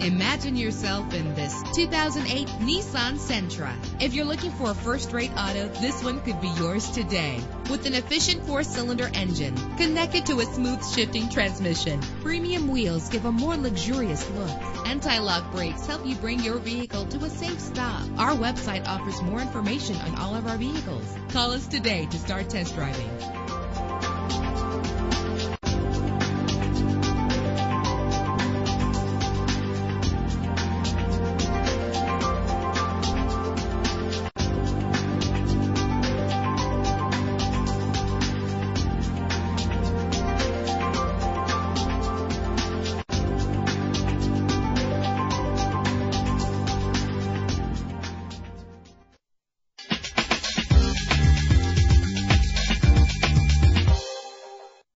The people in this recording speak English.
Imagine yourself in this 2008 Nissan Sentra. If you're looking for a first-rate auto, this one could be yours today. With an efficient four-cylinder engine connected to a smooth shifting transmission, premium wheels give a more luxurious look. Anti-lock brakes help you bring your vehicle to a safe stop. Our website offers more information on all of our vehicles. Call us today to start test driving.